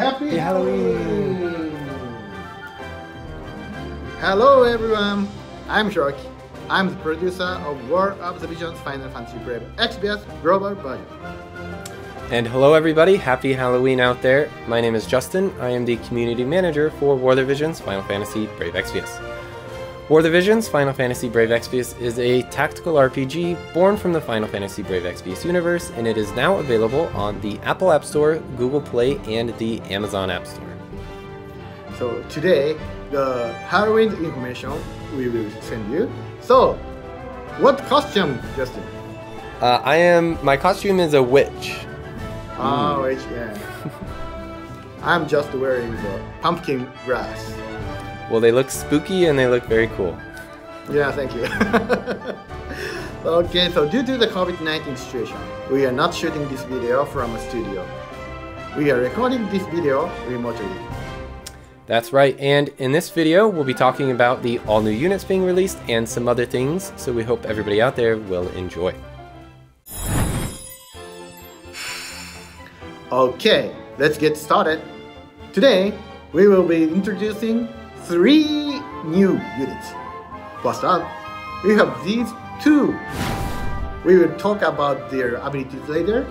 Happy Halloween. Hello everyone, I'm Hiroki. I'm the producer of War of the Visions Final Fantasy Brave Exvius Global Version. And hello everybody, happy Halloween out there. My name is Justin. I am the community manager for War of the Visions Final Fantasy Brave Exvius. War the Visions Final Fantasy Brave Exvius is a tactical RPG born from the Final Fantasy Brave Exvius universe, and it is now available on the Apple App Store, Google Play, and the Amazon App Store. So today, the Halloween information we will send you. So, what costume, Justin? Uh, I am. My costume is a witch. Oh, wait, yeah. I'm just wearing the pumpkin grass. Well, they look spooky and they look very cool. Yeah, thank you. okay, so due to the COVID-19 situation, we are not shooting this video from a studio. We are recording this video remotely. That's right, and in this video, we'll be talking about the all new units being released and some other things, so we hope everybody out there will enjoy. Okay, let's get started. Today, we will be introducing three new units. First up, we have these two. We will talk about their abilities later.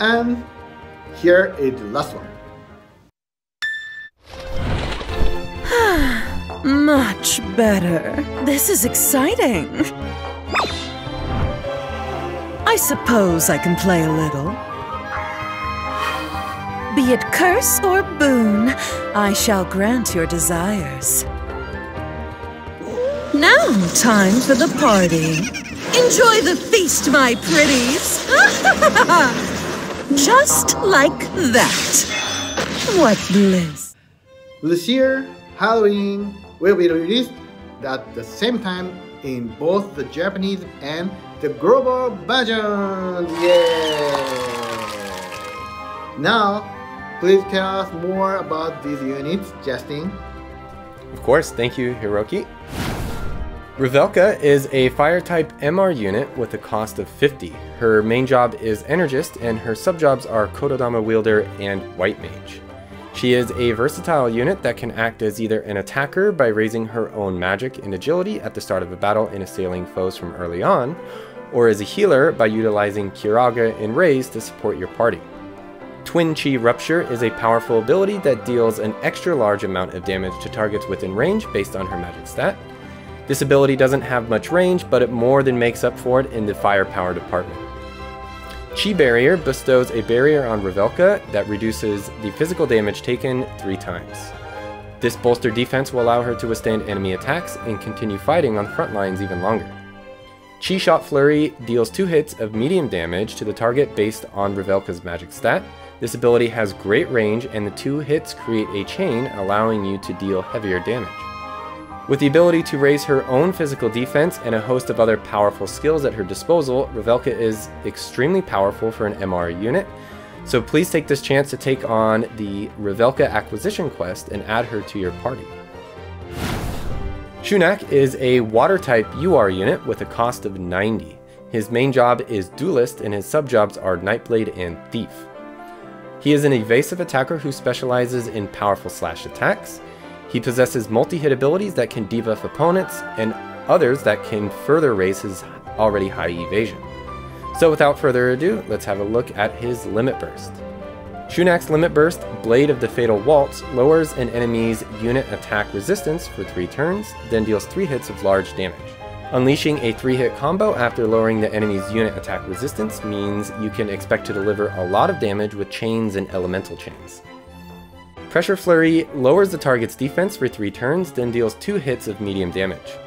And here is the last one. Much better. This is exciting. I suppose I can play a little. Be it curse or boon, I shall grant your desires. Now, time for the party. Enjoy the feast, my pretties. Just like that. What bliss. This year, Halloween will be released at the same time in both the Japanese and the global versions. Yay! Now, please tell us more about these units, Justin. Of course, thank you, Hiroki. Revelka is a fire type MR unit with a cost of 50. Her main job is Energist, and her subjobs are Kododama Wielder and White Mage. She is a versatile unit that can act as either an attacker by raising her own magic and agility at the start of a battle and assailing foes from early on, or as a healer by utilizing Curaga and Raise to support your party. Twin Chi Rupture is a powerful ability that deals an extra large amount of damage to targets within range based on her magic stat. This ability doesn't have much range, but it more than makes up for it in the firepower department. Chi Barrier bestows a barrier on Revelka that reduces the physical damage taken three times. This bolstered defense will allow her to withstand enemy attacks and continue fighting on the front lines even longer. Chi Shot Flurry deals two hits of medium damage to the target based on Revelka's magic stat. This ability has great range and the two hits create a chain allowing you to deal heavier damage. With the ability to raise her own physical defense and a host of other powerful skills at her disposal, Revelka is extremely powerful for an MR unit, so please take this chance to take on the Revelka acquisition quest and add her to your party. Shunak is a water type UR unit with a cost of 90. His main job is Duelist and his subjobs are Nightblade and Thief. He is an evasive attacker who specializes in powerful slash attacks. He possesses multi-hit abilities that can debuff opponents and others that can further raise his already high evasion. So without further ado, let's have a look at his Limit Burst. Shunak's Limit Burst, Blade of the Fatal Waltz, lowers an enemy's unit attack resistance for 3 turns, then deals 3 hits of large damage. Unleashing a 3-hit combo after lowering the enemy's unit attack resistance means you can expect to deliver a lot of damage with chains and elemental chains. Pressure Flurry lowers the target's defense for 3 turns, then deals 2 hits of medium damage.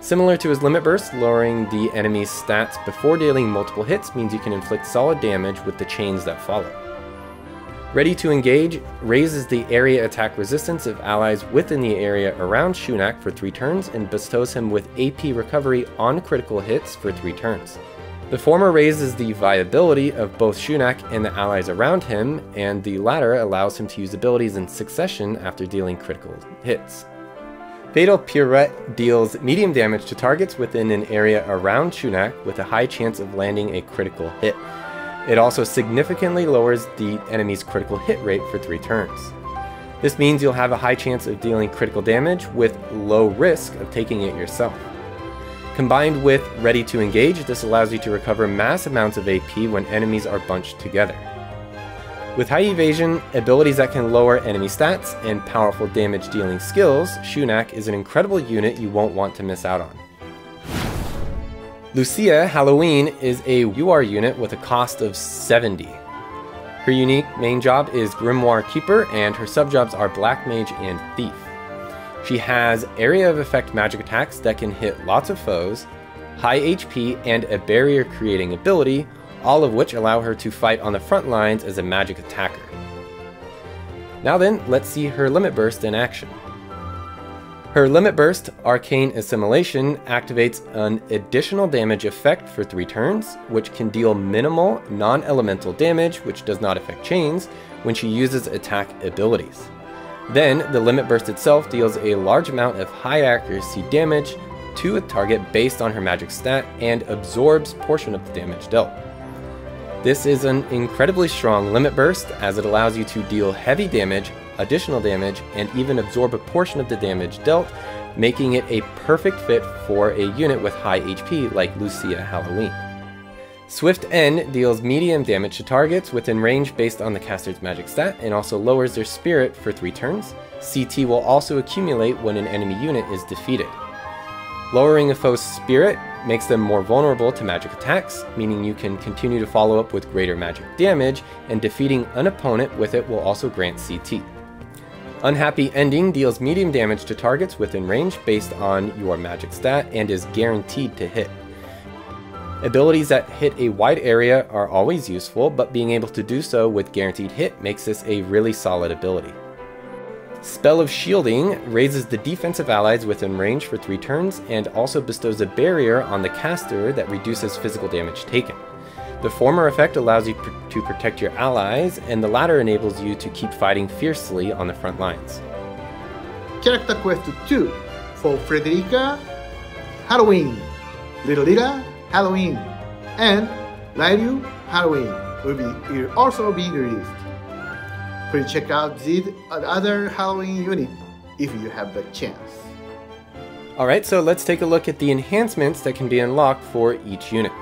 Similar to his Limit Burst, lowering the enemy's stats before dealing multiple hits means you can inflict solid damage with the chains that follow. Ready to Engage raises the area attack resistance of allies within the area around Shunak for 3 turns and bestows him with AP recovery on critical hits for 3 turns. The former raises the viability of both Shunak and the allies around him, and the latter allows him to use abilities in succession after dealing critical hits. Fatal Pirouette deals medium damage to targets within an area around Shunak with a high chance of landing a critical hit. It also significantly lowers the enemy's critical hit rate for 3 turns. This means you'll have a high chance of dealing critical damage with low risk of taking it yourself. Combined with Ready to Engage, this allows you to recover mass amounts of AP when enemies are bunched together. With high evasion, abilities that can lower enemy stats, and powerful damage dealing skills, Shunak is an incredible unit you won't want to miss out on. Lu'Cia Halloween is a UR unit with a cost of 70. Her unique main job is Grimoire Keeper, and her subjobs are Black Mage and Thief. She has area of effect magic attacks that can hit lots of foes, high HP, and a barrier creating ability, all of which allow her to fight on the front lines as a magic attacker. Now then, let's see her Limit Burst in action. Her Limit Burst, Arcane Assimilation, activates an additional damage effect for 3 turns, which can deal minimal, non-elemental damage, which does not affect chains, when she uses attack abilities. Then, the Limit Burst itself deals a large amount of high accuracy damage to a target based on her magic stat and absorbs portion of the damage dealt. This is an incredibly strong limit burst as it allows you to deal heavy damage, additional damage, and even absorb a portion of the damage dealt, making it a perfect fit for a unit with high HP like Lu'Cia Halloween. Swift End deals medium damage to targets within range based on the caster's magic stat and also lowers their spirit for 3 turns. CT will also accumulate when an enemy unit is defeated. Lowering a foe's spirit makes them more vulnerable to magic attacks, meaning you can continue to follow up with greater magic damage, and defeating an opponent with it will also grant CT. Unhappy Ending deals medium damage to targets within range based on your magic stat and is guaranteed to hit. Abilities that hit a wide area are always useful, but being able to do so with guaranteed hit makes this a really solid ability. Spell of Shielding raises the defensive allies within range for 3 turns and also bestows a barrier on the caster that reduces physical damage taken. The former effect allows you pr to protect your allies, and the latter enables you to keep fighting fiercely on the front lines. Character Quest 2 for Frederica Halloween, Little Leela Halloween, and Ryu Halloween will, be, will also be released. Please check out these other Halloween units if you have the chance. Alright, so let's take a look at the enhancements that can be unlocked for each unit.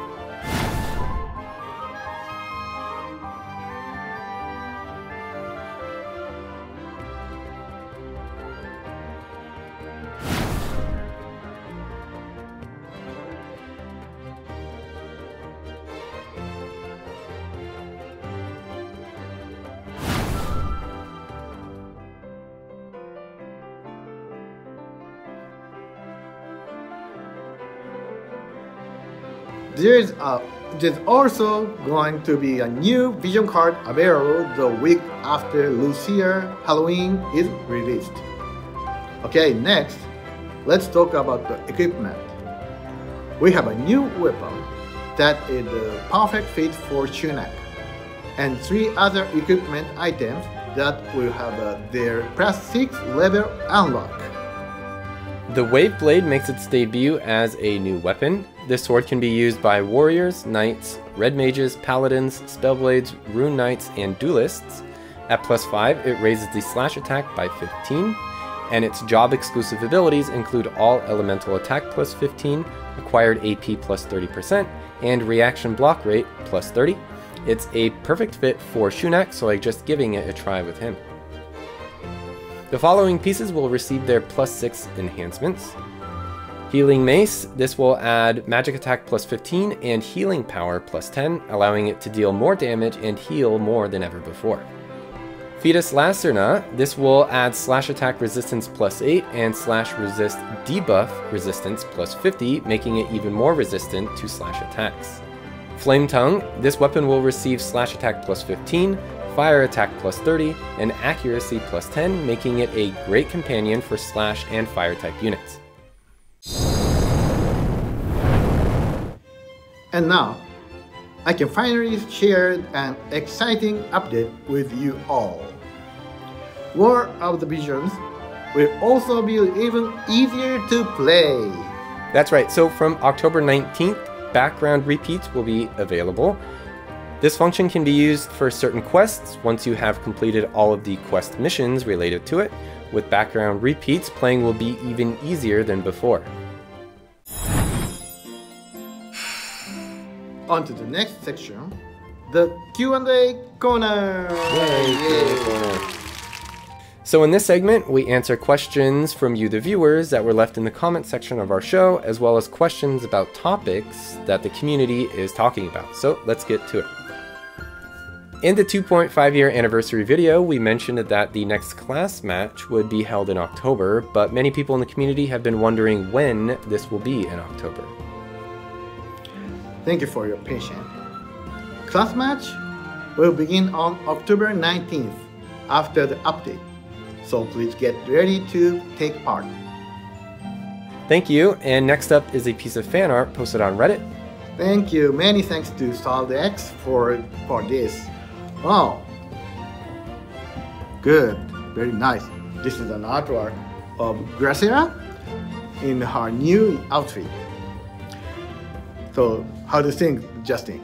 There's a there's also going to be a new vision card available the week after Lu'Cia Halloween is released. Okay, next, let's talk about the equipment. We have a new weapon that is the perfect fit for Shunak, and three other equipment items that will have uh, their plus 6 level unlock. The Wave Blade makes its debut as a new weapon. This sword can be used by warriors, knights, red mages, paladins, spellblades, rune knights, and duelists. At plus 5, it raises the slash attack by 15, and its job exclusive abilities include all elemental attack plus 15, acquired AP plus 30%, and reaction block rate plus 30. It's a perfect fit for Shunak, so I'm just giving it a try with him. The following pieces will receive their plus 6 enhancements. Healing Mace, this will add magic attack plus 15 and healing power plus 10, allowing it to deal more damage and heal more than ever before. Fetus Lacerna, this will add slash attack resistance plus 8 and slash resist debuff resistance plus 50, making it even more resistant to slash attacks. Flame Tongue, this weapon will receive slash attack plus 15, fire attack plus 30, and accuracy plus 10, making it a great companion for slash and fire type units. And now, I can finally share an exciting update with you all. War of the Visions will also be even easier to play. That's right, so from October 19th, background repeats will be available. This function can be used for certain quests once you have completed all of the quest missions related to it. With background repeats, playing will be even easier than before. On to the next section, the Q&A corner. So in this segment, we answer questions from you, the viewers, that were left in the comment section of our show, as well as questions about topics that the community is talking about. So let's get to it. In the 2.5 year anniversary video, we mentioned that the next class match would be held in October, but many people in the community have been wondering when this will be in October. Thank you for your patience. Class match will begin on October 19th after the update, so please get ready to take part. Thank you, and next up is a piece of fan art posted on Reddit. Thank you. Many thanks to SolidX for for this. Wow. Good. Very nice. This is an artwork of Graciela in her new outfit. So, how do you think, Justin?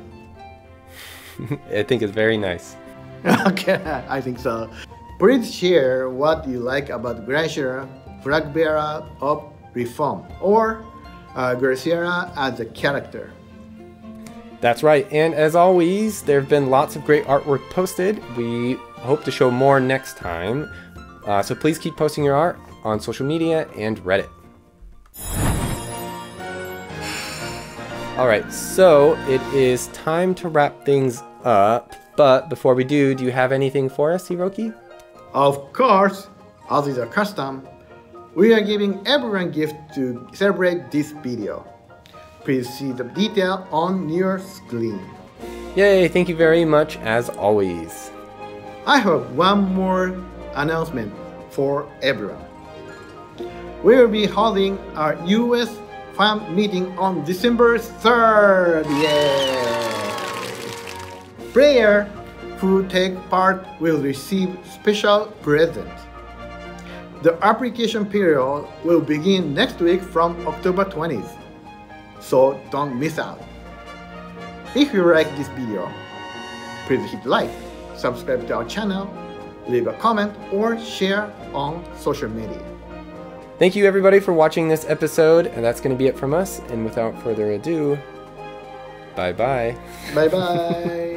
I think it's very nice. okay, I think so. Please share what you like about Graciela, flag bearer of reform, or uh, Graciela as a character. That's right, and as always, there have been lots of great artwork posted. We hope to show more next time. Uh, so please keep posting your art on social media and Reddit. Alright, so it is time to wrap things up, but before we do, do you have anything for us, Hiroki? Of course, as is our custom, we are giving everyone gift to celebrate this video. Please see the detail on your screen. Yay, thank you very much as always. I have one more announcement for everyone. We will be holding our US fan meeting on December 3rd. Yay! Player who take part will receive special present. The application period will begin next week from October 20th, so don't miss out. If you like this video, please hit like, subscribe to our channel, leave a comment, or share on social media. Thank you everybody for watching this episode, and that's going to be it from us. And without further ado, bye bye. Bye bye.